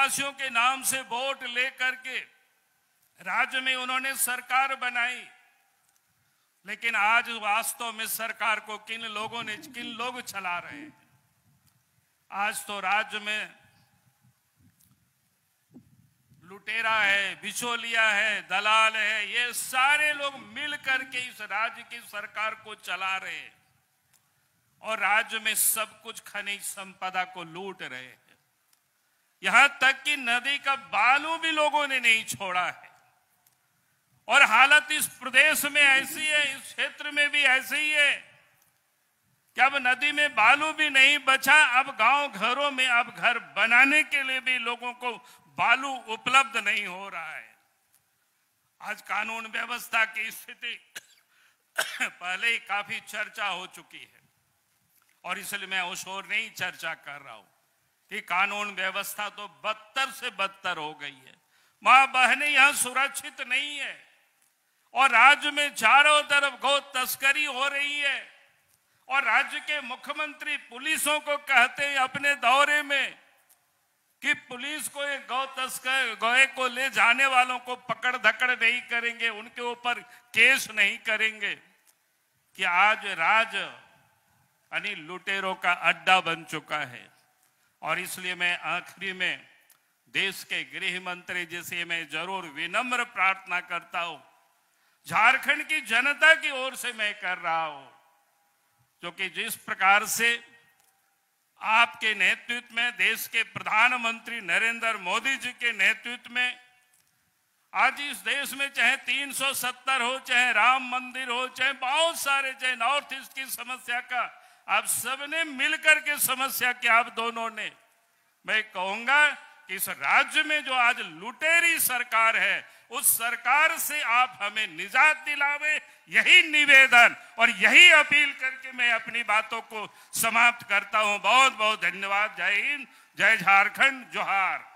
आदिवासियों के नाम से वोट लेकर के राज्य में उन्होंने सरकार बनाई। लेकिन आज वास्तव में सरकार को किन लोगों ने, किन लोग चला रहे हैं? आज तो राज्य में लुटेरा है, बिचौलिया है, दलाल है, ये सारे लोग मिल करके इस राज्य की सरकार को चला रहे हैं। और राज्य में सब कुछ खनिज संपदा को लूट रहे हैं। यहाँ तक कि नदी का बालू भी लोगों ने नहीं छोड़ा है। और हालत इस प्रदेश में ऐसी है, इस क्षेत्र में भी ऐसी ही है कि अब नदी में बालू भी नहीं बचा, अब गाँव घरों में, अब घर बनाने के लिए भी लोगों को बालू उपलब्ध नहीं हो रहा है। आज कानून व्यवस्था की स्थिति पहले ही काफ़ी चर्चा हो चुकी है, और इसलिए मैं उस और नहीं चर्चा कर रहा हूँ। कि कानून व्यवस्था तो बदतर से बदतर हो गई है। माँ बहने यहाँ सुरक्षित नहीं है। और राज्य में चारों तरफ़ गौ तस्करी हो रही है। और राज्य के मुख्यमंत्री पुलिसों को कहते हैं अपने दौरे में कि पुलिस को ये गौ तस्कर गौए को ले जाने वालों को पकड़ धकड़ नहीं करेंगे, उनके ऊपर केस नहीं करेंगे। कि आज राज यानी लुटेरों का अड्डा बन चुका है। और इसलिए मैं आखिरी में देश के गृह मंत्री जी से मैं ज़रूर विनम्र प्रार्थना करता हूँ, झारखंड की जनता की ओर से मैं कर रहा हूँ, क्योंकि जिस प्रकार से आपके नेतृत्व में, देश के प्रधानमंत्री नरेंद्र मोदी जी के नेतृत्व में, आज इस देश में चाहे 370 हो, चाहे राम मंदिर हो, चाहे बहुत सारे, चाहे नॉर्थ ईस्ट की समस्या का आप सबने मिलकर के समस्या की आप दोनों ने, मैं कहूँगा कि इस राज्य में जो आज लुटेरी सरकार है, उस सरकार से आप हमें निजात दिलावे, यही निवेदन और यही अपील करके मैं अपनी बातों को समाप्त करता हूँ। बहुत बहुत धन्यवाद। जय हिंद, जय झारखंड, जोहार।